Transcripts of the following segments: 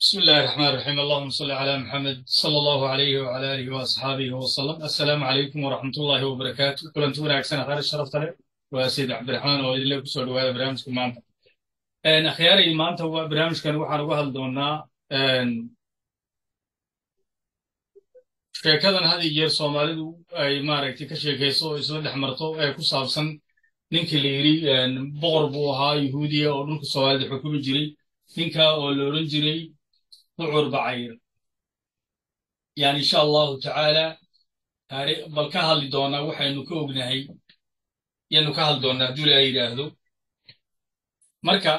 بسم الله الرحمن الرحيم اللهم صل على محمد صلى الله عليه وعلى آله وأصحابه وسلم السلام عليكم ورحمة الله وبركاته كلنت wanaagsan akhar sharafta leh waa sayid cabdiraxmaan oo idinle kusoo dhawaada barnaamijka maanta akhyaaray maanta barnaamijkan waxaan uga hadli doonaa sheekadan had iyo jeer soomaalidu ay maaragtay ka sheekayso oo isla dhex marto ee ku saabsan ninkii la yidhi boqor buu ahaa yuhuudiya oo dhulka soomaalida xukumi jiray ninka oo la odhan jiray bucur bacayr yani insha allahu tacaala bal ka hadli doonaa waxaynu ka ognahay yaynu ka hadli doonaa hadduu ilaa yidhaahdo. Marka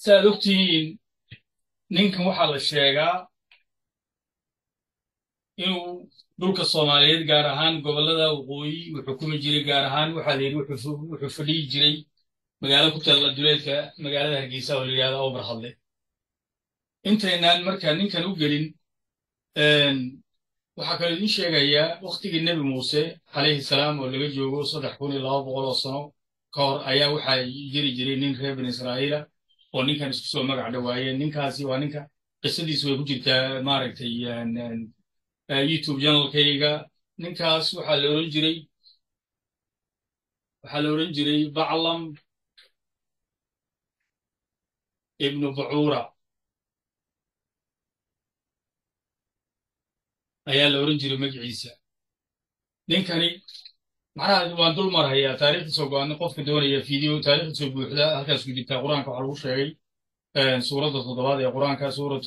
si aad ogtihiin ninkan waxaa la sheegaa inuu dhulka soomaaliyeed gaar ahaan gobollada waqooyi uu xukumi jiray gaar ahaan waxaa la yidhi wuxuu fadhiyi jiray. Magaalo ku talla duleedka magaalada hargeysa oo la yidhahdo awbar hadle intaynaan markaa ninkan u gelin waxaa kaloo idiin sheegayaa wakhtigii nebi muuse calayhi salaam oo laga joogo saddex kun iyo laba boqol oo sano ka hor ayaa waxaa jiri jiray nin reer bani israa'iila oo ninkan isku soo magac dhawaayeen. Ninkaasi waa ninka qisadiisu way ku jirtaa maaragtay youtube janalkayga ninkaas waxaa la oran jiray waxaa la oran jiray baclam ibnu bucuura ayaa la oran jiray magaciisa ninkani macnaha waan dul marhayaa taarikhdiisoo go'aan qofka doonaya video taarikhdiisoo buuxda halkaas ku jirtaa qur'aanka waxaa lagu sheegay suuradda toddobaad ee qur'aanka suurat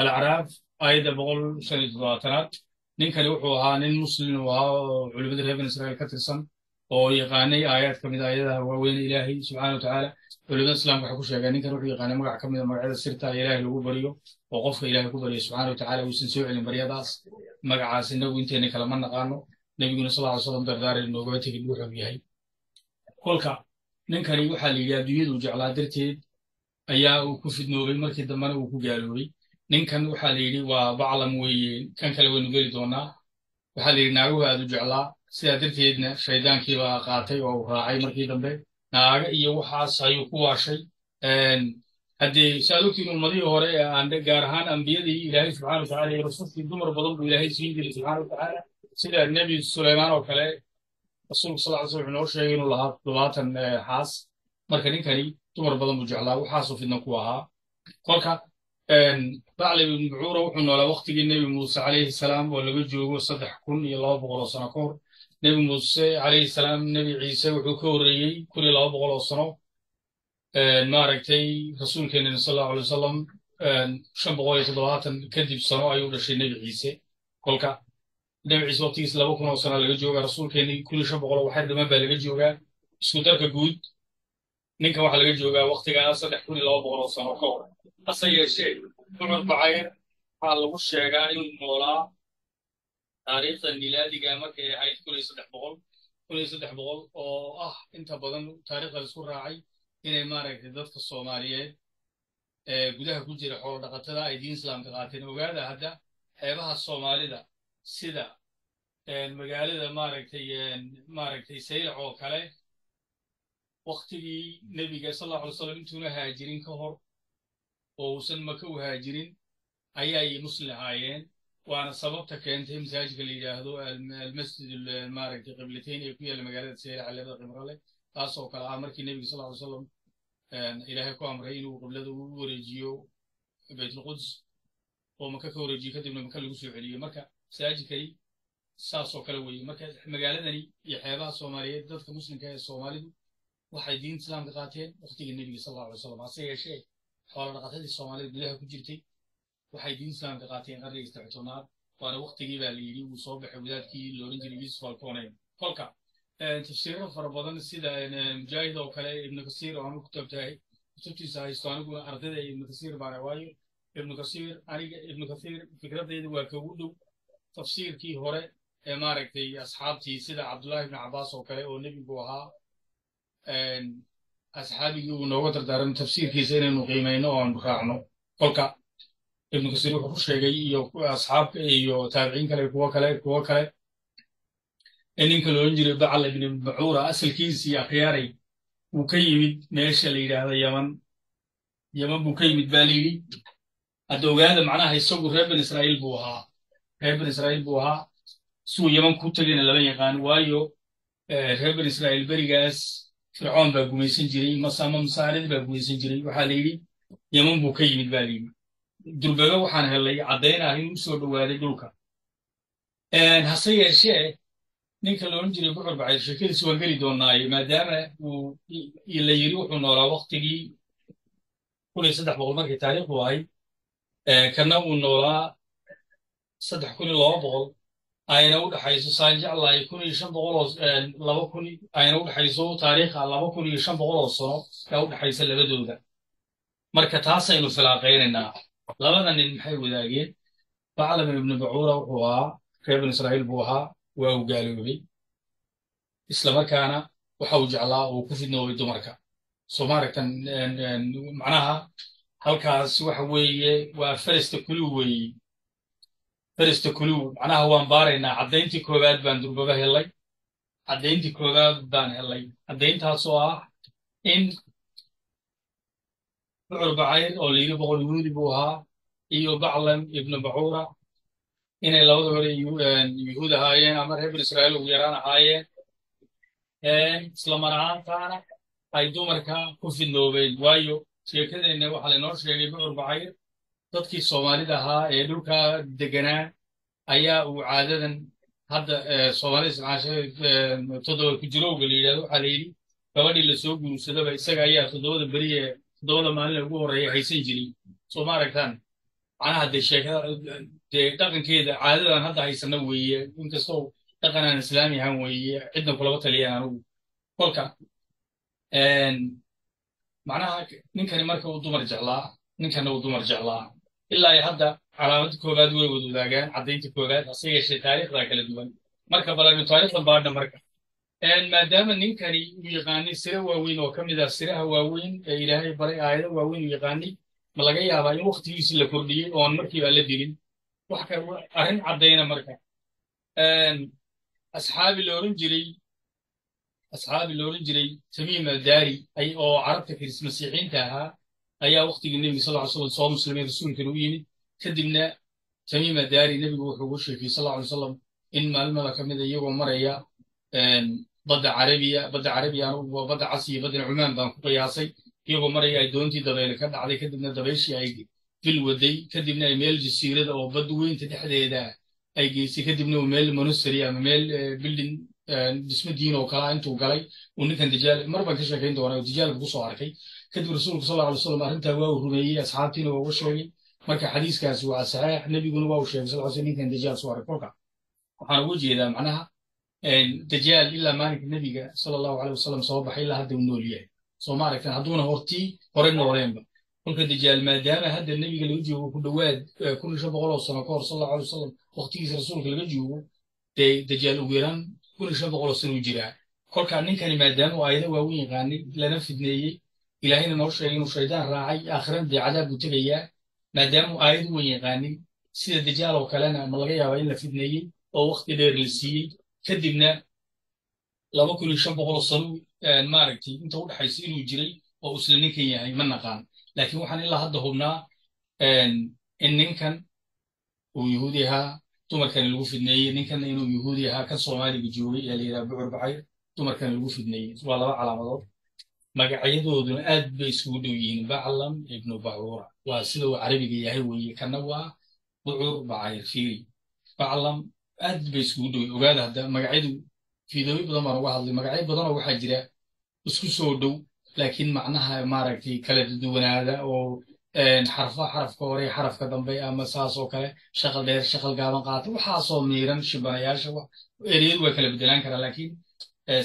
alacraaf aayadda boqol shan iyo toddobaatanaad. Ninkani wuxuu ahaa nin muslim uu ahaa oo culimada reer bani israa'iil ka tirsan oo yaqaanay aayaad ka mid a aayadaha waaweyne ilaahay subxaana wa tacaala culimada islaamka waxay ku sheegeen ninkan wuxuu yaqaanay magac ka mid a magacyada sirta ilaahay lagu baryo oo qofka ilaahay ku baryo subxaana wa tacaala uusan soo celin baryadaas magacaas inagu intayna kalama naqaano nebiguna sal ly slam dardaaran noogama tegin wuxuu yahay kolka ninkani waxaa la yidhi adduunyadu jeclaa darteed ayaa uu ku fidnoobay markii dambena uu ku gaaloobay ninkan waxaa la yidhi waa baclam weeye kan kale waynu geli doonaa waxaa la yidhi naaguhu aad u jeclaa sidaa darteedna shaydaankiibaa qaatay oo uu raacay markii dambe naaga iyo waxaas ayuu ku waashay haddee saad ogtiin ummadihii hore aan gaar ahaan ambiyadii ilaahay subxana wa tacala iyo rasuulkii dumar badan buu ilaahay siin jiray subxana wa tacaala sida nebi suleymaan oo kale rasuulku sal ly slam wuxuu noo sheegay inuu lahaa toddobaatan xaas. Marka ninkani dumar badan buu jeclaa waxaasuu fidna ku ahaa. Kolka bacli ibn bucuura wuxuu noolaa waktigii nebi muuse calayhi salaam oo laga joogo saddex kun iyo laba boqol oo sano ka hor. Nebi muuse calayhi salaam nebi ciise wuxuu ka horreeyey kun iyo laba boqol oo sano maaragtay rasuulkeenana sal allahu alay wasalam shan boqol iyo toddobaatan kadib sano ayuu dhashay nebi ciise. Kolka nebi ciise waqtigiis laba kun oo sano laga joogaa rasuulkeeni kun iyo shan boqol oo waxyar dhiman baa laga joogaa. Isku darka guud ninkan waxaa laga joogaa waktigaa saddex kun iyo laba boqol oo sano ka hor. Hase yeeshee cumar bacayr waxaa lagu sheegaa inuu noolaa taariikhda milaadiga markay ahayd kun iyo saddex boqol kun iyo saddex boqol oo ah inta badan taariikhda la isku raacay inay maaragtay dadka soomaaliyeed ee gudaha ku jira xoolo dhaqatada ay diin islaamka qaateen. Ogaada hadda xeebaha soomaalida sida magaalada maaragtay maaragtay saylac oo kale waktigii nebiga sal allahu alay slam intuuna haajirin ka hor oo uusan maka u haajirin ayay muslim ahaayeen waana sababta keentay masaajidka la yidhaahdo almasjid maaragtay qiblatayn ee ku yaalla magaalada saylac labada qimrale taasoo kale ah markii nebiga sal ly slam ilaahay ku amray inuu qiblada u wareejiyo baytulquds oo maka ka wareejiyo kadibna maka lagu soo celiyo marka masaajidkani saasoo kale weeye. Marka magaaladani iyo xeebaha soomaaliyeed dadka muslimka ee soomaalidu waxay diinta islaamka qaateen waktigii nebiga sal alay slam hase yeeshee xoolo dhaqatadii soomaalida gudaha ku jirtay waxay diinta islaamka qaateen qarnigii saddextoonaad waana waktigii baa la yidhi uu soo baxay wadaadkii looran jiray yusuf alconayn kolka tafsiiro fara badan sida mujaahid oo kale ibnu kasiir oo anu kutubtahay kutubtiisa haysto aniguna ardayda ibnu kasiir baana waayo ibnu kasiir aniga ibnu kasiir fikradeyda waa kagu dhow tafsiirkii hore ee maaragtay asxaabtii sida cabdullahi ibnu cabbaas oo kale oo nebigu ahaa asxaabigii uu nooga dardaaran tafsiirkiisa inaynu qiimayno oo aanu raacno. Kolka ibnu kasiir wuxuu ku sheegay iyo asxaabka iyo taabiciin kale kuwo kale kuwo kale ninka loolan jiray bacal ibni bacuura asalkiisii akhyaaray uu ka yimid meesha la yidhaahdo yaman. Yeman buu ka yimid baa layidhi hadda ogaada macnaha isagu reer ben israa'iil buu ahaa. Reer ben israa'iil buu ahaa. Suu yeman ku tegayna lama yaqaan waayo reer ben israa'iil berigaas fircoon baa gumaysan jiray masama masaaridii baa gumaysan jiray waxaa la yidhi. Yeman buu ka yimid baa layidhi durbebe waxaan helay caddayn ah inuu u soo dhowaaday dhulka. Hase yeeshee ninka loodhan jiray bucur bacayr sheekadiis waan geli doonaaye maadaama uu la yidhi wuxuu noolaa waktigii kun iyo saddex boqol markay taariikhdu ahayd. Kana uu noolaa saddex kun iyo laba boqol ayna u dhaxayso saan jeclahay kun iyo shan boqol oo laba kun ayna u dhaxayso taariikha laba kun iyo shan boqol oo sano yaa u dhaxaysa labadooda. Marka taasaynu filaaqaynaynaa. Labada nin maxay wadaageen? Baclam ibnu bacuura wuxuu ahaa reer ben israa'iil buu ahaa waa uu gaaloobay. Islamarkaana waxa uu jeclaa uu ku fidnoobay dumarka. Soo maaragtan macnaha halkaas waxa weeye waa feresta kuluw weeye. Feresta kuluw macnaha waan baaraynaa caddayntii koowaad baan durbaba helay. Caddayntii koowaad baan helay. Caddayntaasoo ah in bucur bacayr oo layidhi boqol yuhuudi buu ahaa iyo baclam ibnu bacuura inay labada hore yuhuud ahaayeen ama reer ben israa'iil ugu yaraan ahaayeen islamar ahaantaana ay dumarka ku fidnoobeen waayo sheekadeenna waxaa laynoo sheegay bucur bacayr dadkii soomaalida ahaa ee dhulka deganaa ayaa uu caadadan hadda soomaalida ismaashe toddoba ku jirowga la yidhahdo waxaa la yidhi gabadhii la soo guursadaba isaga ayaa toddobada beri ee toddobada maalin ugu horreeya haysan jiray soo ma aragtaan macnaha dee sheekada dee dhaqankeeda caadadan hadda haysana weeye inkastoo dhaqan aan islaami ahaan weeye cidna kulaba taliyaan anugu kolka macnaha ninkani marka uu dumar jeclaa ninkana uu dumar jeclaa ilaa ay hadda calaamada koowaad way wada wadaagaan caddaynta koowaad hase yeeshee taariikhdaa kala duwan marka balanu taariikhdan baadha marka maadaama ninkani uu yaqaanay sira waaweyn oo ka mid ah siraha waaweyn ee ilaahay baray aayado waaweyn uu yaqaanay ma laga yaabaa in waktigiisi la kordhiyey oon markiiba la dilin arrin caddayna marka asxaabi la oran jiray asxaabi la oran jiray tamiim aldaari oo carabta kiris masiixiinta ahaa ayaa waktigii nebiga sal ly slam soo muslimay rasuulkana u yimid. Kadibna tamiim aldaari nebigu wuxuu ugu sheekiyey sal ly salam in maalmada ka mida iyagoo maraya badda carabiya badda carabiya anugu badda cas iyo badda cumaan baan ku qiyaasay. Iyagoo maraya ay doontii dabayl ka dhacday kadibna dabayshii ay fil waday kadibna ay meel jasiirada oo badda weynta dhexdeeda ay geysay kadibna meel monastery ama meel building dhismo diin oo kalaa intuu galay uu ninkan dajaal mar ka sheekayn doonaa oo dajaalka ku soo arkay. Kadib rasuulku sal alla alay slam arrintaa waa uu rumeeyey asxaabtiina waa uga sheegay. Marka xadiiskaasi waa saxiix nebiguna waa uu sheegay sal sl ninkan dajaal soo arkay. Kolka waxaan uga jeedaa macnaha dajaal ilaa maalinka nebiga sala allahu aleyh wasalam soo baxay ilaa hadda uu nool yahay. Soo ma hadduuna hortii hore nooleenba kolka dajaal maadaama hadda nebiga laga joogo ku dhowaad kun shan boqol oo sano ka hor sal allahu alay wasalam waqtigiisa rasuulka laga joogo dee dajaal ugu yaraan kun shan boqol oo sano u jiraa. Kolka ninkani maadaama uu aayado waaweyn yaqaanay lana fidneeyey ilaahayna noo sheegay inuu shaydaan raacay aakhirana dee cadaab buu tegayaa. Maadaama uu aayado weyn yaqaanay sida dajaal oo kalena ma laga yaabaa in la fidneeyey oo waqti dheer la siiyey kadibna laba kun iyo shan boqoloo sano maaragtay inta u dhaxaysa inuu jiray oo isla ninkan yahay ma naqaan laakiin waxaan ilaa hadda hubnaa in ninkan uu yuhuudi ahaa dumarkani lagu fidneeyey ninkanna inuu yuhuudi ahaa kan soomaaliga joogay ee la yidhaha bucur bacayr dumarkani lagu fidneeyey. Waa laba calaamadood. Magacyadooduna aad bay isugu dhow yihiin baclam ibnu bacuura waa sida uu carabiga yahay weeye kana waa bucur bacayr fiiri. Baclam aad bay isugu dhow ogaada hadda magacyadu fiidooyo badan baan uga hadlay. Magacyo badanoo waxaa jira isku soo dhow laakiin macnaha maaragtay kala duwanaada oo xarfa xarafka hore xarafka dambe ama saas oo kale shaqal dheer shaqal gaaban qaata waxaasoo miiran shibanayaasha ereyadu waa kala bedelaan karaa laakiin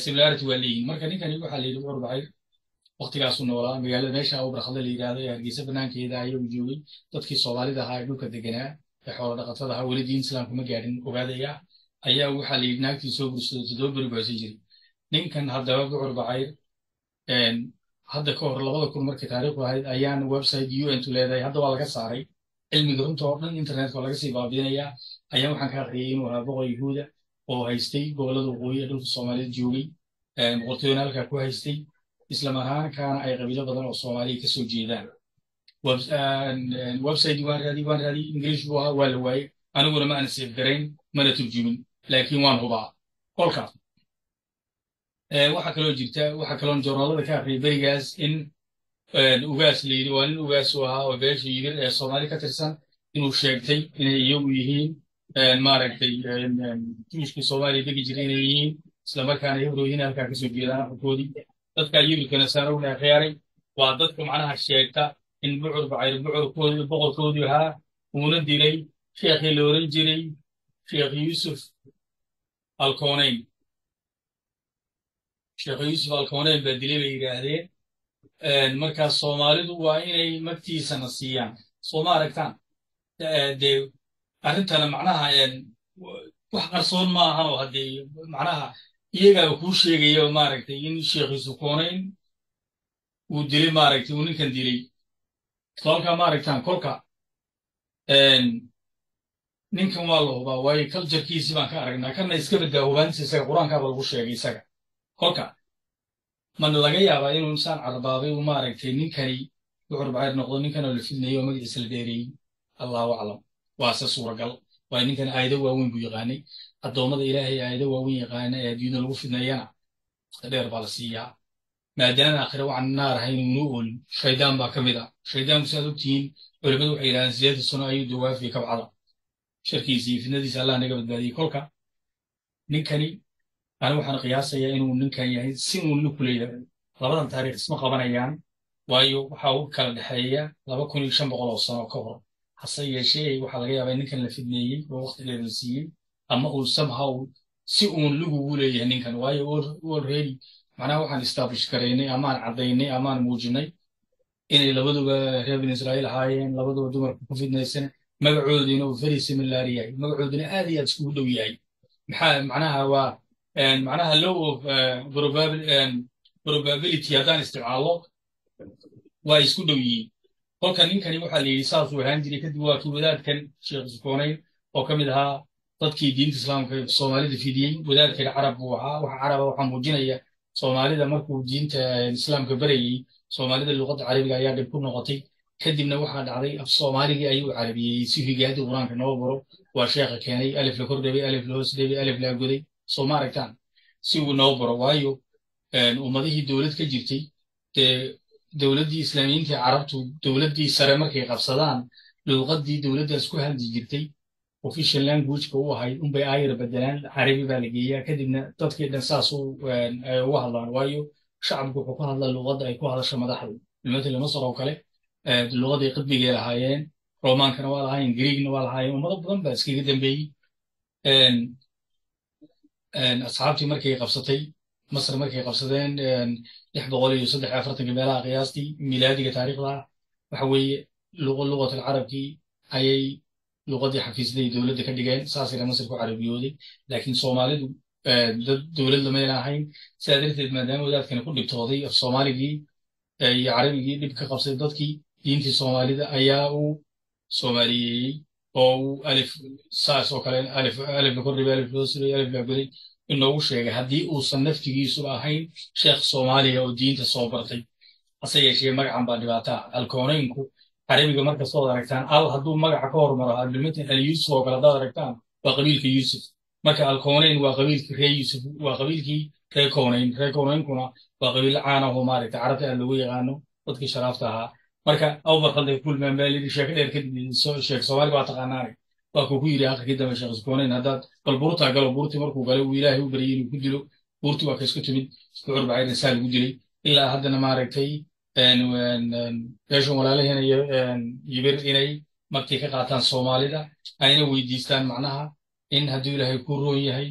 similarity waa leeyihiin marka ninkani waxaa la yidhi bucur bacayr waqtigaasuu noolaa magaalada meesha u barkhada la yidhaahdo ee hargeysa banaankeeda ayagu joogay dadkii soomaalida ahaa ee dhulka deganaa ee xoola dhaqatada ahaa weli diin islaamka gaadhin ogaadaya ayaa waxaa la naagtii soo gursado toddoba beri buu haysan jiray. Ninkan haddaba bucur bacayr hadda ka hor labada kun markii taariikhdu ahayd ayaan website un tu leedahay. Hadda waa laga saaray. Cilmiga runta oo dhan internetka waa laga sii baabinayaa ayaan waxaan ka aqriyay inuu ahaa boqor yuhuuda oo haystay gobollada waqooyi ee dhulka soomaalida joogay boqortooyona halkaa ku haystay. Isla marhaankaana ay qabiilo badan oo soomaaliya ka soo jeedaan. Website waan raadi waan raadi. English buu ahaa waa la waayey aniguna ma aan siif garayn mana turjumin laakiin waan hubaa. Kolka waxaa kaloo jirta waxaa kaloon joornaalada ka akriyay berigaas in ugaas la yidhi waa nin ugaas u ahaa oo beesha yidhi ee soomaali ka tirsan inuu sheegtay inay iyagu yihiin maaragtay juushkii soomaaliya degi jiray inay yihiin islamarkaana yabrooyin halkaa ka soo jeedaan afurkoodii dadka yibirkana saan ognahay khiyaaray waa dadka macnaha sheegta in bucur bacayr bucurkoodii boqorkoodii ahaa uuna dilay sheekhii la oran jiray sheekh yuusuf alkooneyn sheekh yuusuf alkooneyn baa dilay bay yidhaahdeen markaas soomaalidu waa inay magtiisana siiyaan soo ma aragtaan? Dee arrintana macnaha wax qarsoon ma ahanoo haddee macnaha iyagaaba kuu sheegaya maaragtay in sheekhiisu koonayn uu dilay maaragtay uu ninkan dilay. Kolka maaragtaan kolka ninkan waa la hubaa waayo culturekiisii baan ka aragnaa. Kana iska badaa hubaantiisa isaga qur'aankaaba lagu sheegay isaga kolka mana laga yaabaa inuu insaan carbaabay uu maaragtay ninkani wuxur bacayr noqdo ninkan oo la fidnayo oo magaciisa la dheereeyey allahu aclam. Waase suuragal. Waayo ninkan aayado waaweyn buu yaqaanay. Addoommada ilaahay aayado waaweyn yaqaana ee adduunyada lagu fidnayana dheer baa la siiyaa. Maadaama aakhire waxaan naar ahayn uuna oolin shaydaan baa ka mid ah. Shaydaanku saad ogtihiin culimmadu waxay yidhahdaan sideetan sano ayuu dawaafiya kabcada. Sharkiisa iyo fidnadiisa allah naga badbaadiyey. Kolka ninkani ani waxaan qiyaasayaa inuu ninkan yahay si uun ninku leeyahay. Labadan taariikh isma qabanayaan waayo waxaa u kala dhexeeya laba kun iyo shan boqol oo sano ka hor. Hase yeeshee waxaa laga yaabaa ninkan la fidneeyey oo waqti dheer la siiyey ama uu somehow si uun ligugu leeyahay ninkan. Waayo already macnaha waxaan establish garaynay amaan caddaynay amaan muujinay inay labaduba reer bin israa'iil ahaayeen labaduba dumarka ku fidnaysan magacoodina uu very similar yahay. Magacoodina aad iyo aad iskugu dhow yahay. Maxaa macnaha waa macnaha low of probability haddaan isticmaalo. Waa isku dhow yihiin. Kolka ninkani waxaa la yidhi saasuu ahaan jiray kadib waa wadaadkan sheekh sukoonayn oo ka mid ahaa dadkii diinta islaamka soomaalida fidiyey wadaadkan carab buu ahaa waxa caraba waxaa muujinaya soomaalida markuu diinta islaamka barayey soomaalida luqadda carabiga ayaa dhib ku noqotay. Kadibna waxaa dhacday af soomaaligii ayuu carabiyeeyey si higaadii qur'aanka noo baro waa sheekha keenay alif la kordhabay alif la hoos dhabay alif la goday soo si uu noo baro. Waayo ummadihii dowlad ka jirtay dee dowladdii islaamiyiintii carabtu dowladdii sare markay qabsadaan luuqaddii dowladdaas ku hadli jirtay official languageka u ahayd unbay aayar bedelaan carabi baa la geeyaa kadibna dadkii dhan saas uga hadlaan. Waayo shacabku wuxuu ku hadlaa luuqadda ay ku hadasho madaxdu matala masar oo kale luuqaday qidbigay lahaayeen romaankana waa lahaayeen greegna waa lahaayeen ummado badan baa iskaga dambeeyey asxaabtii markay qabsatay masar markay qabsadeen lix boqol iyo saddex afartanka meelaha qiyaastii milaadiga taariikhda waxa weeye luqatul carabkii ayay luqadii xafiisday dowladda ka dhigeen saasayna masar ku carabiyooday laakiin soomaalidu dad dowlad lamayna ahayn sidaa darteed maadaama wadaadkani ku dhibtooday af soomaaligii iyo carabigii dhib ka qabsaday dadkii diintii soomaalida ayaa uu soomaaliyeeyey oo alif saas oo kale alif alif la kordhibay alif loo alif la goday inoogu sheegay haddii uusan naftigiisu ahayn sheekh soomaaliya oo diinta soo bartay hase yeeshee magacan baa dhibaataa alkoonaynku carabiga markastood aragtaan al hadduu magaca ka hormaro abdulmatin al yuusuf oo kale haddaad aragtaan waa qabiilka yuusuf marka alkoonayn waa qabiilkii ree yuusuf waa qabiilkii ree koonayn ree koonaynkuna waa qabiil caan ahoo maaragta carabta aad loogu yaqaano dadkii sharaafta ahaa marka awbar hadday kulmaan baa lidhi sheeko dheer kadib sheekh soomaali baa taqaanaane waa kuu ku yidhi akhirkii dambe sheekh sukoonayn haddaad bal buurtaa galo buurtii markuu galay uu ilaahay u baryay inuu ku dilo buurtii waa kaysku timid bucur bacayrin saa lagu dilay. Ilaa haddana maaragtay beeshan walaalaheena yibir inay magtii ka qaataan soomaalida ayna weydiistaan macnaha in hadduu ilaahay ku roon yahay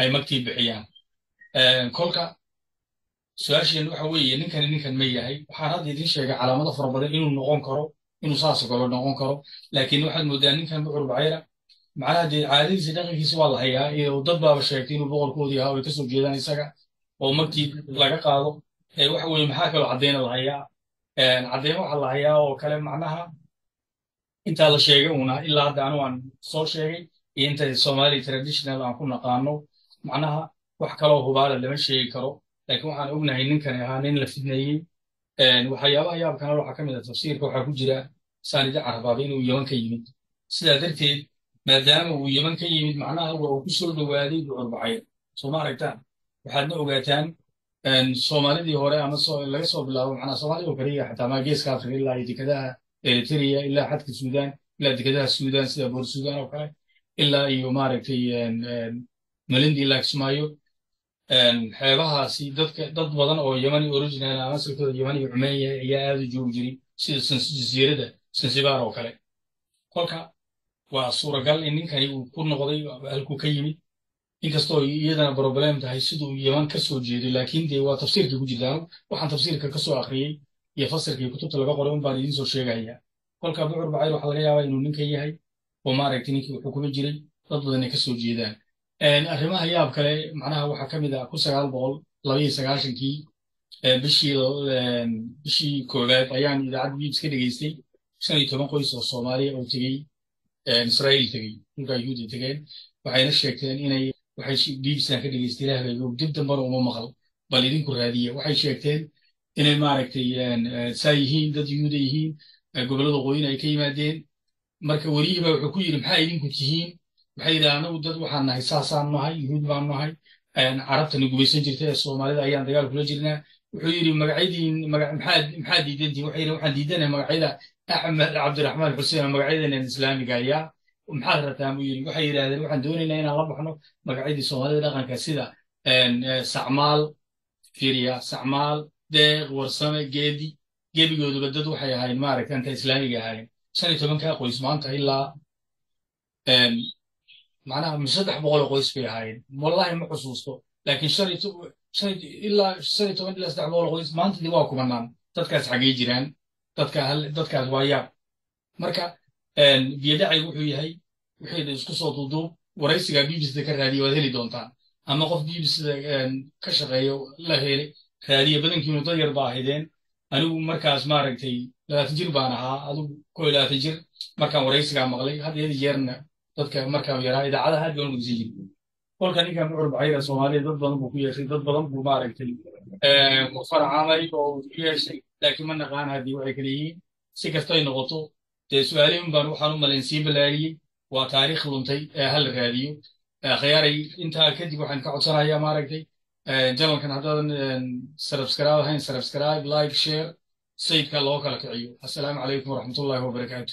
ay magtii bixiyaan. Kolka su'aasheen waxa weeye ninkani ninkan ma yahay. Waxaan hadda idin sheegay calaamado fara badan inuu noqon karo inuu saasoo kale noqon karo. Laakiin waxaad moodaa ninkan bucur bacayra macnaha dee caadadiisa dhaqankiisa waa la iyo dad baaba sheegtay inuu boqorkoodii ahaa way ka soo jeedaan isaga oo magtii laga qaado. Waxa weeye maxaa kaloo caddayna la hayaa? Caddayn waxa la hayaa oo kale macnaha intaa la sheegay una ilaa hadda anu aan soo sheegay iyo inta somali traditional aan ku naqaano macnaha wax kaloo hubaala lama sheegi karo laakiin waxaan ognahay ninkani ahaa nin la fidneeyey waxyaabaha yaabkana waxaa ka mid a tafsiirka waxaa ku jira saanidi carabaaba inuu yeman ka yimid. Sidaa darteed maadaama uu yeman ka yimid macnaha waa uu ku soo dhowaaday bucurbacayr soo ma aragtaan waxaadna ogaataan soomaalidii hore ama laga soo bilaabo macnaha soomaalida oo kaliya xataa maa geeska afrika ilaa iyo dekedaha eritrea ilaa xadka suudaan ilaa dekedaha suudaan sida boor suudaan oo kale ilaa iyo maaragtay malindi ilaa kismaayo xeebahaasi dadka dad badan oo yemani original ama asalkooda yemani cumeeya ayaa aad u joogi jiray sida jasiirada sansibaar oo kale. Kolka waa suuragal in ninkani uu ku noqday halkuu ka yimid. Inkastoo iyadana problem tahay siduu yeman ka soo jeeday laakiin dee waa tafsiirkii ku jirtaa waxaan tafsiirka ka soo akhriyey iyo fasirkii kutubta laga qoray un baan idiin soo sheegaya. Kolka bucur bacayr waxaa laga yaabaa inuu ninkan yahay oo maaragtay ninkii kuma jiray dad badan ay ka jeedaan arrimaha yaab kale macnaha waxaa ka mid ah kun sagaal boqol labaiyo sagaashankii bishii bishii koowaad ayaan idaacadda bibs ka dhegeystay. Shan iyo toban qoys oo soomaaliya oo tegey israa'iil tegey dhulkaa yuhuudi tegeen waxayna sheegteen inay waxay bibsaan ka dhegeystay ilaahbaygo dib dambana uma maqal bal idinku raadiya waxay sheegteen inay maaragtay saa yihiin dad yuhuuda yihiin gobollada qoyina ay ka yimaadeen. Marka welihiiba wuxuu ku yidhi maxaa idinku tihiin waxay yidhaha anagu dad waxaan nahay saasaan nahay yuhuud baan nahay carabtana gubaysan jirta ee soomaalida ayaan dagaal kula jirnaa wuxuu yidhi magacyadiin maxaa diidantihin waxay yidhi waxaan diidanahay magacyada axmed cabdiraxmaan xuseen magacyadeenan islaamiga ayaa maxaad rataan buu yidhi waxay yidhahdeen waxaan doonaynaa inaan la baxno magacyadii soomaalida dhaqanka sida sacmaal firiya sacmaal deeq warsame geedi gebigooduba dad waxay ahayn maaragta anta islaamiga ahayn shan iyo tobankaa qoys maanta ilaa macnaha saddex boqoloo qoys bay ahaayeen wallahi ma xusuusto laakiin ilaa shan iyo toban ilaa saddex boqoloo qoys maanta dib waa kumanaan dadkaas xagee jiraan dadka dadkaas waa yaab marka biyadacay wuxuu yahay wixii isku soo duuduub waraysiga bbcda ka raadiya waad heli doontaan ama qof bbcda ka shaqeeyo la hele raadiya badankiinu dad yar ba ahaydeen anigu markaas maaragtay labaatan jir baan ahaa adigu ko iyo labaatan jir markaan waraysigaa maqlay had iyo jeerna dadka markaan yaraa idaacadaha aad baan u dhegeysan jiray. Kolka ninkan bucur bacayra soomaaliya dad badan buu ku yeeshay dad badan buu maaragtay farcamay oo ku yeeshay. Laakiin ma naqaan haddii waxay kale yihiin. Si kastay noqoto dee su'aalihin baan waxaan u malayn sii balaariyey waa taariikh luntay ee hala raadiyo. Khiyaaray intaa kadib waxaan ka codsanayaa maaragtay janalkan haddaadan subscribe ahayn subscribe like share sayidka loo kala kiciyo. Assalaamu calaykum waraxmatullahi wabarakaatu